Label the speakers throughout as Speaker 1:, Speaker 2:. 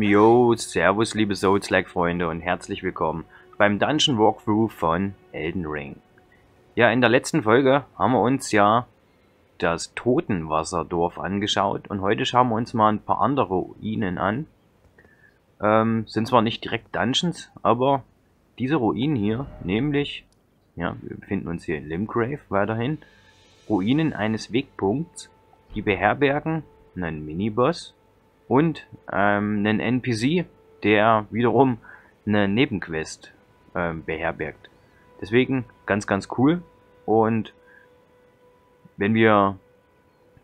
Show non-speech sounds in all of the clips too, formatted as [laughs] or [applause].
Speaker 1: Jo, servus liebe Souls-like-Freunde und herzlich willkommen beim Dungeon Walkthrough von Elden Ring. Ja, in der letzten Folge haben wir uns ja das Totenwasserdorf angeschaut und heute schauen wir uns mal ein paar andere Ruinen an. Ähm, sind zwar nicht direkt Dungeons, aber diese Ruinen hier, nämlich, ja, wir befinden uns hier in Limgrave weiterhin, Ruinen eines Wegpunkts, die beherbergen einen Miniboss und ähm, einen NPC, der wiederum eine Nebenquest ähm, beherbergt. Deswegen ganz, ganz cool. Und wenn wir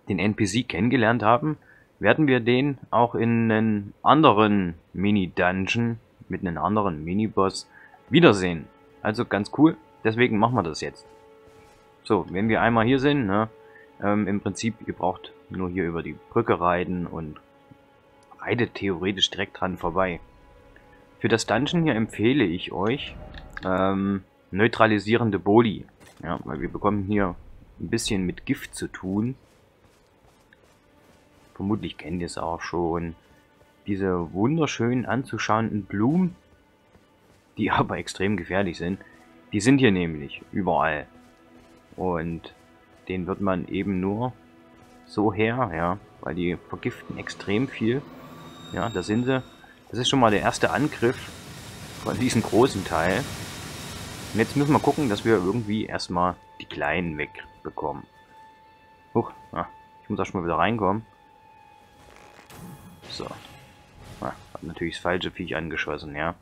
Speaker 1: den NPC kennengelernt haben, werden wir den auch in einen anderen Mini-Dungeon mit einem anderen Mini-Boss wiedersehen. Also ganz cool. Deswegen machen wir das jetzt. So, wenn wir einmal hier sind, ne, ähm, im Prinzip, ihr braucht nur hier über die Brücke reiten und reitet theoretisch direkt dran vorbei. Für das Dungeon hier empfehle ich euch ähm, neutralisierende Boli. Ja, weil wir bekommen hier ein bisschen mit Gift zu tun. Vermutlich kennt ihr es auch schon. Diese wunderschönen anzuschauenden Blumen, die [laughs] aber extrem gefährlich sind, die sind hier nämlich überall. Und den wird man eben nur so her, ja, weil die vergiften extrem viel. Ja, da sind sie. Das ist schon mal der erste Angriff von diesem großen Teil. Und jetzt müssen wir gucken, dass wir irgendwie erstmal die kleinen wegbekommen. Huch, ah, ich muss erstmal wieder reinkommen. So. Ah, hab natürlich das falsche Viech angeschossen, ja.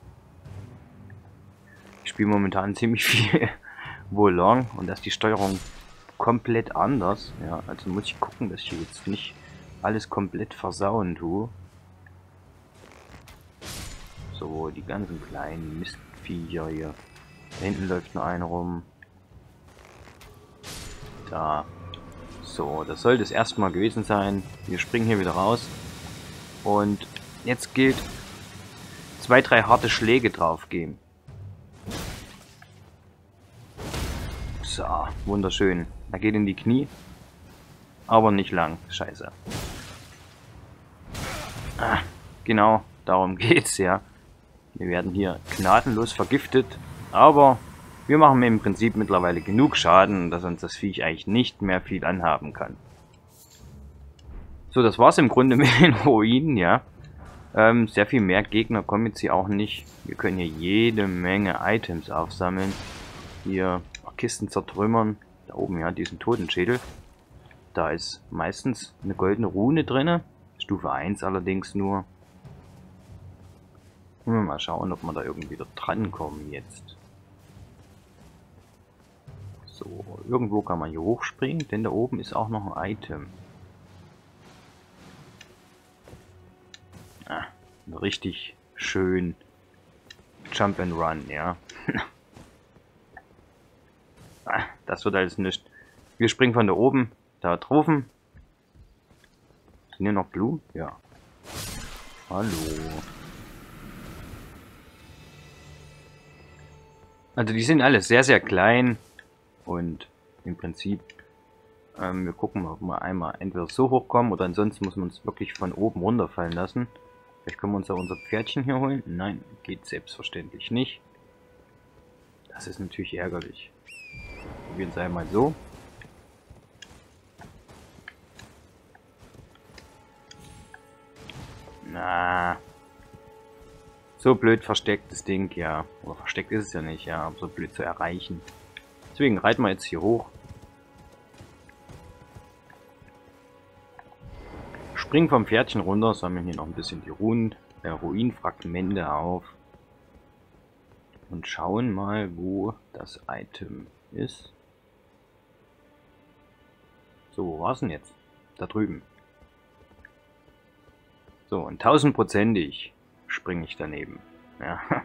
Speaker 1: Ich spiele momentan [laughs] ziemlich viel Wolong und dass die Steuerung komplett anders. Ja, also muss ich gucken, dass ich jetzt nicht alles komplett versauen tue. So, die ganzen kleinen Mistviecher hier. Da hinten läuft nur einer rum. Da. So, das sollte es erstmal gewesen sein. Wir springen hier wieder raus. Und jetzt gilt zwei, drei harte Schläge drauf geben. So, wunderschön. Er geht in die Knie. Aber nicht lang. Scheiße. Ah, genau, darum [laughs] geht's ja. Wir werden hier gnadenlos vergiftet. Aber wir machen im Prinzip mittlerweile genug Schaden, dass uns das Viech eigentlich nicht mehr viel anhaben kann. So, das war's im Grunde [laughs] mit den Ruinen, ja. Ähm, sehr viel mehr Gegner kommen jetzt hier auch nicht. Wir können hier jede Menge Items aufsammeln. Hier Kisten zertrümmern. Da oben, ja, diesen Totenschädel. Da ist meistens eine goldene Rune drin. Stufe 1 allerdings nur. Mal schauen, ob wir da irgendwie da drankommen jetzt. So, irgendwo kann man hier hochspringen, denn da oben ist auch noch ein Item. Ah, richtig schön Jump and Run, ja. [laughs] Ah, das wird alles nicht. Wir springen von da oben, da drauf. Sind hier noch Blumen? Ja. Hallo. Also die sind alle sehr, sehr klein. Und im Prinzip, ähm, wir gucken mal, ob wir einmal entweder so hochkommen oder ansonsten muss man uns wirklich von oben runterfallen lassen. Vielleicht können wir uns da unser Pferdchen hier holen. Nein, geht selbstverständlich nicht. Das ist natürlich ärgerlich. Probieren es einmal so. Na. So blöd versteckt das Ding, ja. Oder versteckt ist es ja nicht, ja. So blöd zu erreichen. Deswegen reiten wir jetzt hier hoch. Springen vom Pferdchen runter, sammeln hier noch ein bisschen die Runen, äh, Ruinfragmente auf. Und schauen mal, wo das Item ist. So, wo war es denn jetzt? Da drüben. So, und tausendprozentig springe ich daneben. Ja, [laughs]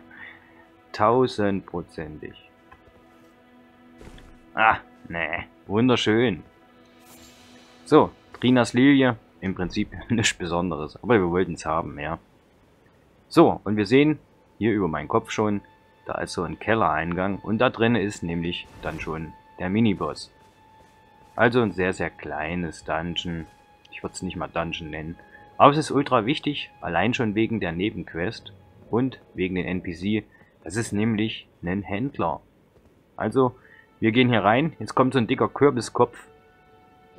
Speaker 1: tausendprozentig. Ah, nee, wunderschön. So, Trinas Lilie, im Prinzip [laughs] nichts Besonderes, aber wir wollten es haben, ja. So, und wir sehen hier über meinen Kopf schon, da ist so ein Kellereingang und da drin ist nämlich dann schon der Miniboss. Also ein sehr, sehr kleines Dungeon. Ich würde es nicht mal Dungeon nennen. Aber es ist ultra wichtig, allein schon wegen der Nebenquest und wegen den NPC. Das ist nämlich ein Händler. Also, wir gehen hier rein. Jetzt kommt so ein dicker Kürbiskopf.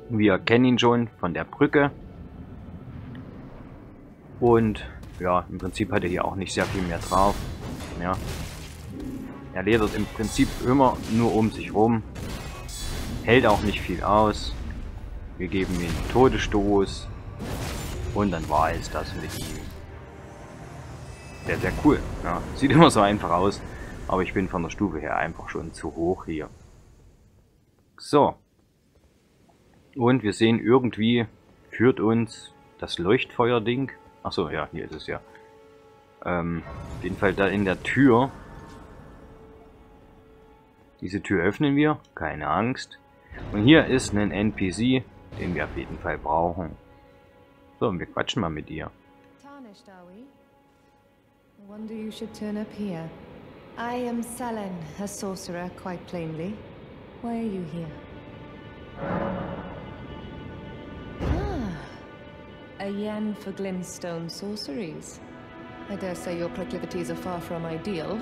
Speaker 1: Wir kennen ihn schon von der Brücke. Und ja, im Prinzip hat er hier auch nicht sehr viel mehr drauf. Ja. Er ledert im Prinzip immer nur um sich rum. Hält auch nicht viel aus. Wir geben ihm Todesstoß. Und dann war es das mit ihm. Sehr, sehr cool. Ja, sieht immer so einfach aus. Aber ich bin von der Stufe her einfach schon zu hoch hier. So. Und wir sehen irgendwie führt uns das Leuchtfeuer-Ding. Achso, ja, hier ist es ja. Ähm, auf jeden Fall da in der Tür. Diese Tür öffnen wir, keine Angst. Und hier ist ein NPC, den wir auf jeden Fall brauchen. So, und wir quatschen mal mit ihr.
Speaker 2: Tarnished, are we? Wonder you should turn up here. I am Selen, a sorcerer, quite plainly. Why are you here? Ah, a yen for glintstone sorceries. I dare say your proclivities are far from ideal.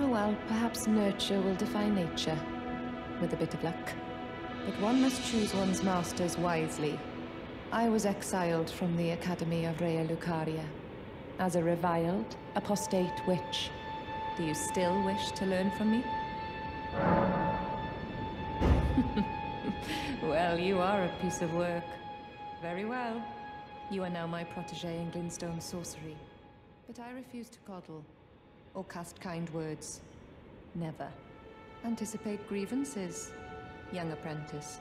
Speaker 2: Oh well, perhaps nurture will defy nature, with a bit of luck. But one must choose one's masters wisely. I was exiled from the Academy of Rea Lucaria. As a reviled, apostate witch. Do you still wish to learn from me? [laughs] well, you are a piece of work. Very well. You are now my protege in Glinstone sorcery. But I refuse to coddle. Or cast kind words. Never. Anticipate grievances, young apprentice.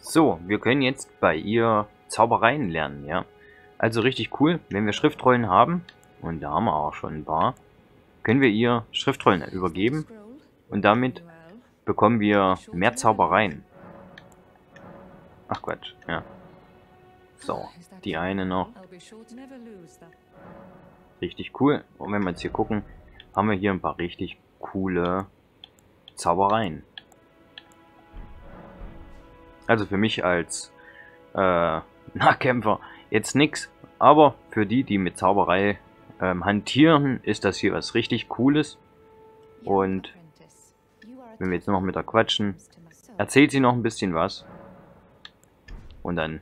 Speaker 1: So, wir können jetzt bei ihr Zaubereien lernen, ja. Also richtig cool, wenn wir Schriftrollen haben, und da haben wir auch schon ein paar, können wir ihr Schriftrollen übergeben und damit bekommen wir mehr Zaubereien. Ach Quatsch, ja. So, die eine noch. Richtig cool. Und wenn wir jetzt hier gucken, haben wir hier ein paar richtig coole Zaubereien. Also für mich als äh, [laughs] Nahkämpfer jetzt nichts. Aber für die, die mit Zauberei ähm, hantieren, ist das hier was richtig Cooles. Und wenn wir jetzt noch mit der quatschen, erzählt sie noch ein bisschen was. Und dann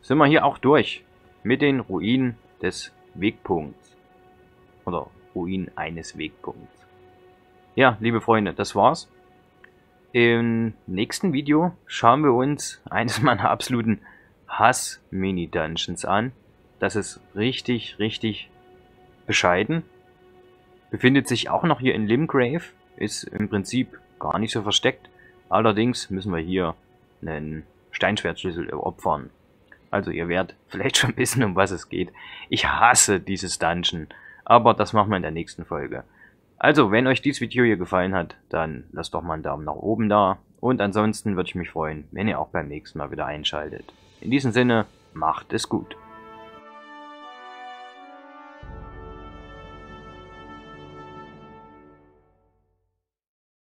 Speaker 1: sind wir hier auch durch mit den Ruinen des Wegpunkts. Oder Ruinen eines Wegpunkts. Ja, liebe Freunde, das war's. Im nächsten Video schauen wir uns eines [laughs] meiner absoluten Hass-Mini-Dungeons an. Das ist richtig, richtig bescheiden. Befindet sich auch noch hier in Limgrave. Ist im Prinzip gar nicht so versteckt. Allerdings müssen wir hier einen Steinschwertschlüssel opfern. Also ihr werdet [laughs] vielleicht schon wissen, um was es geht. Ich hasse dieses Dungeon. Aber das machen wir in der nächsten Folge. Also, wenn euch dieses Video hier gefallen hat, dann lasst doch mal einen Daumen nach oben da. Und ansonsten würde ich mich freuen, wenn ihr auch beim nächsten Mal wieder einschaltet. In diesem Sinne, macht es gut.